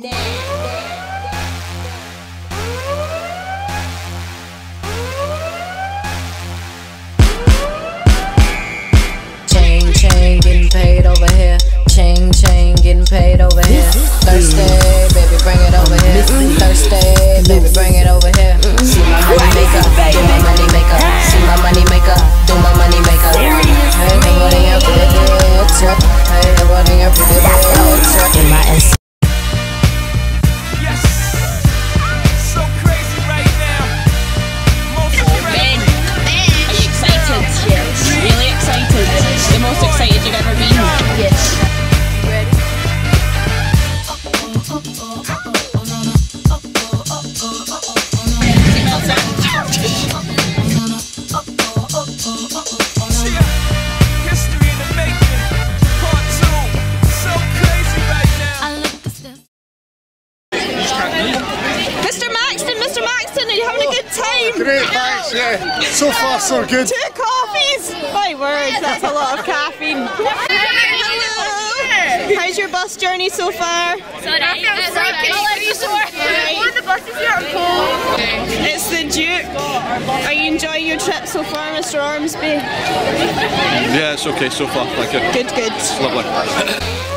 Chain, So far, so good. Two coffees! My word, that's a lot of caffeine. Hello! How's your bus journey so far? It's the Duke. Are you enjoying your trip so far, Mr. Ormsby? Yeah, it's okay so far. Thank you. Good, good. Lovely.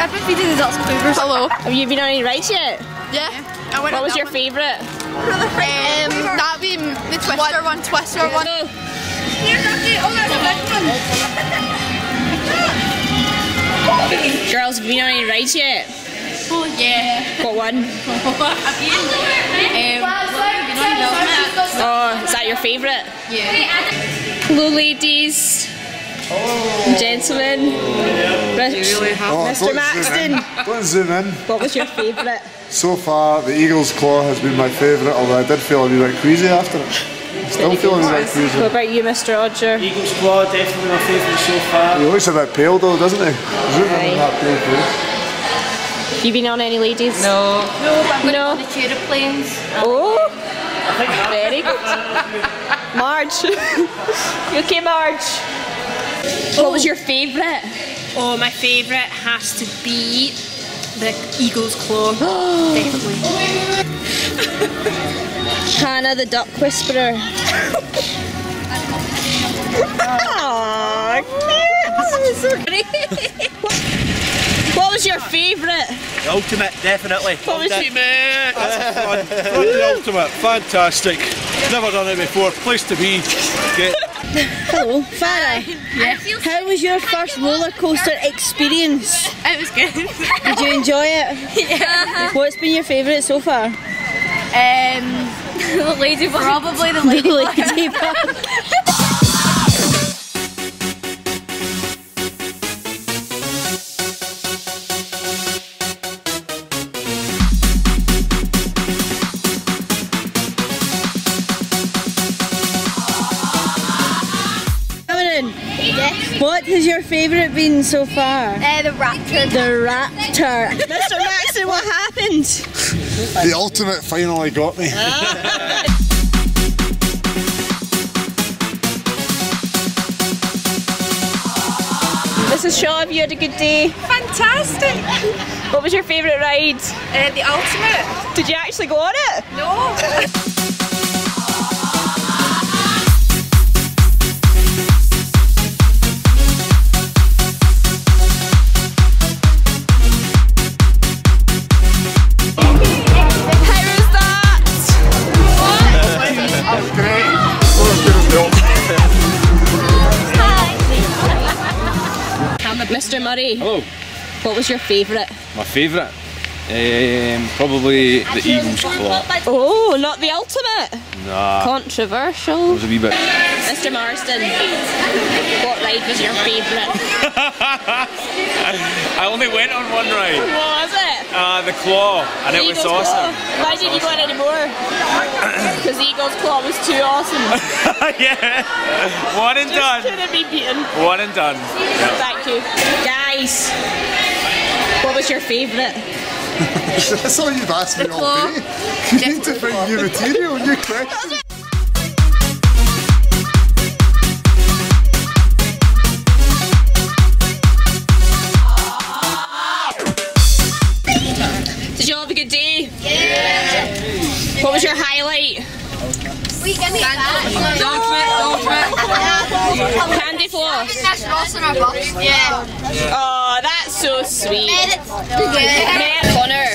I've been feeding the ducks clovers. Hello. Have you been on any rides yet? Yeah. I went What was your one. favourite? Um, that being the Twister one. Twister one. Go. Girls, have you been on any rides yet? Oh yeah. What one? Um, Oh, is that your favourite? yeah. Hello, ladies. Gentlemen. Rich, Oh, Mr. Maxton. Zoom in. Don't zoom in. What was your favourite? So far, the Eagle's Claw has been my favourite, although I did feel a wee bit queasy after it. Still feeling a bit queasy. What about you, Mr. Odger? Eagles Claw, definitely my favourite so far. He looks a bit pale though, doesn't he? Zoom in Aye. on that pale face. You been on any ladies? No. No, but I'm No. on the Tudor planes. Um, oh, very good. Marge. you okay, Marge? What was your favourite? Oh, my favourite has to be the Eagle's Claw. Definitely. Hannah the Duck Whisperer. Aww, What was your favourite? The ultimate, definitely. What was your Ultimate! That's fun. Fun the ultimate. Fantastic. Never done it before. Place to be. Get Hello, Farah. How was your first roller coaster experience? It was good. Did you enjoy it? yeah. What's been your favourite so far? Um, the ladybug. Probably the ladybug. Ladybug. Your favourite been so far? Uh, the Raptor. The Raptor. Mr. Maxon, what happened? The ultimate finally got me. Mrs. Shaw, have you had a good day? Fantastic. What was your favourite ride? Uh, the ultimate. Did you actually go on it? No. Murray, Hello. what was your favourite? My favourite? Um, probably the Eagles Claw. Oh, not the ultimate. Nah, it Controversial. was a wee bit. Mr. Marston, what ride was your favourite? I only went on one ride, What was it? Uh, the claw, and it was Eagles awesome. Claw. Why didn't you go any more? Because Eagle's Claw was too awesome. yeah, one and Just done. couldn't be beaten. One and done. Thank you. Guys, what was your favourite? That's all you've asked me all day. You need to bring new material, new questions. Candy floss. That's Ross on our bus. Yeah. Oh, that's so sweet. Good. Connor,